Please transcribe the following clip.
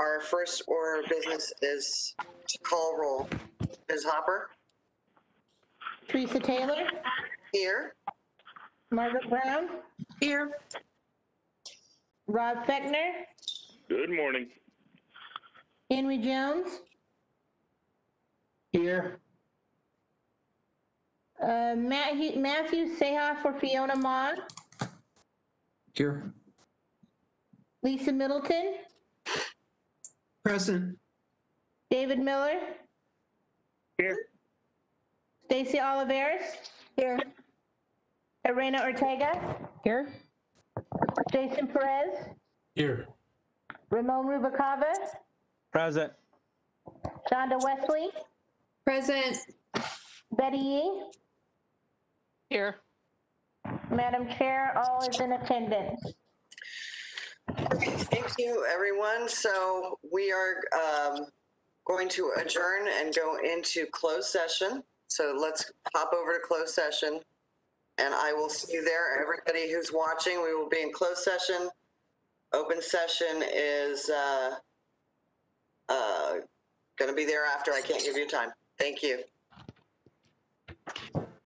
our first order of business is to call roll. Ms. Hopper? Theresa Taylor, Here. Margaret Brown, Here. Rob Feckner, Good morning. Henry Jones, Here. uh, Matthew, Matthew Saha for Fiona Ma, Here. Lisa Middleton, Present. David Miller, Here. Stacie Olivares. Here. Eraina Ortega. Here. Jason Perez, Here. Ramon Rubalcava, Present. Shawnda Westly, Present. Betty Yee. Here. Madam Chair, all is in attendance. Thank you, everyone. So we are um, going to adjourn and go into closed session. So let's hop over to closed session. And I will see you there. Everybody who's watching, we will be in closed session. Open session is uh, uh, going to be there after. I can't give you time. Thank you.